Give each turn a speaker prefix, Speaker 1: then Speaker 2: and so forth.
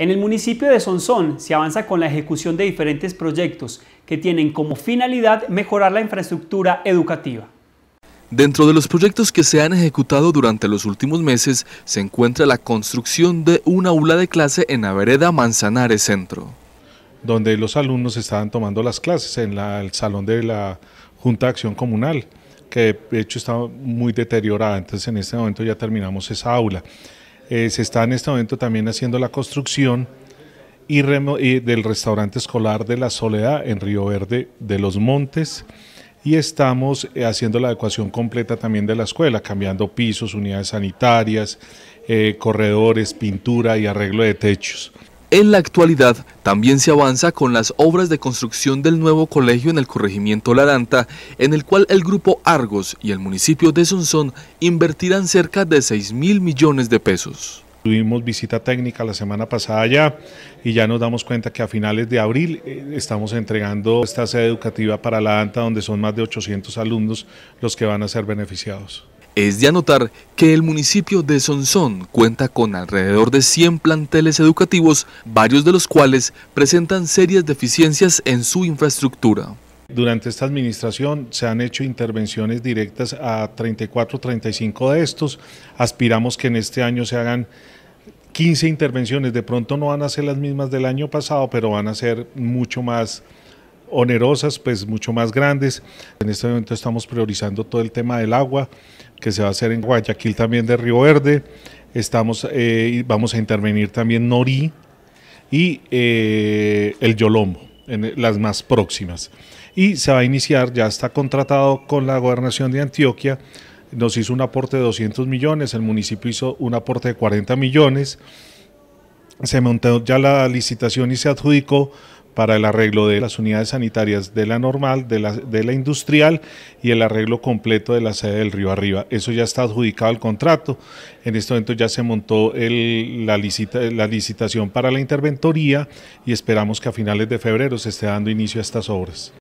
Speaker 1: En el municipio de Sonsón se avanza con la ejecución de diferentes proyectos que tienen como finalidad mejorar la infraestructura educativa.
Speaker 2: Dentro de los proyectos que se han ejecutado durante los últimos meses se encuentra la construcción de una aula de clase en la vereda Manzanares Centro.
Speaker 3: Donde los alumnos estaban tomando las clases en el salón de la Junta de Acción Comunal, que de hecho estaba muy deteriorada, entonces en este momento ya terminamos esa aula. Eh, se está en este momento también haciendo la construcción y, del restaurante escolar de la Soledad en Río Verde de los Montes y estamos eh, haciendo la adecuación completa también de la escuela, cambiando pisos, unidades sanitarias, eh, corredores, pintura y arreglo de techos.
Speaker 2: En la actualidad, también se avanza con las obras de construcción del nuevo colegio en el corregimiento Laranta, en el cual el grupo Argos y el municipio de Sonsón invertirán cerca de 6 mil millones de pesos.
Speaker 3: Tuvimos visita técnica la semana pasada ya y ya nos damos cuenta que a finales de abril eh, estamos entregando esta sede educativa para la ANTA donde son más de 800 alumnos los que van a ser beneficiados.
Speaker 2: Es de anotar que el municipio de Sonsón cuenta con alrededor de 100 planteles educativos, varios de los cuales presentan serias deficiencias en su infraestructura.
Speaker 3: Durante esta administración se han hecho intervenciones directas a 34, 35 de estos. Aspiramos que en este año se hagan 15 intervenciones. De pronto no van a ser las mismas del año pasado, pero van a ser mucho más onerosas, pues mucho más grandes. En este momento estamos priorizando todo el tema del agua, que se va a hacer en Guayaquil también de Río Verde. Estamos, eh, vamos a intervenir también Norí y eh, el Yolombo, en las más próximas. Y se va a iniciar, ya está contratado con la gobernación de Antioquia, nos hizo un aporte de 200 millones, el municipio hizo un aporte de 40 millones, se montó ya la licitación y se adjudicó para el arreglo de las unidades sanitarias de la normal, de la, de la industrial y el arreglo completo de la sede del Río Arriba. Eso ya está adjudicado al contrato. En este momento ya se montó el, la, licita, la licitación para la interventoría y esperamos que a finales de febrero se esté dando inicio a estas obras.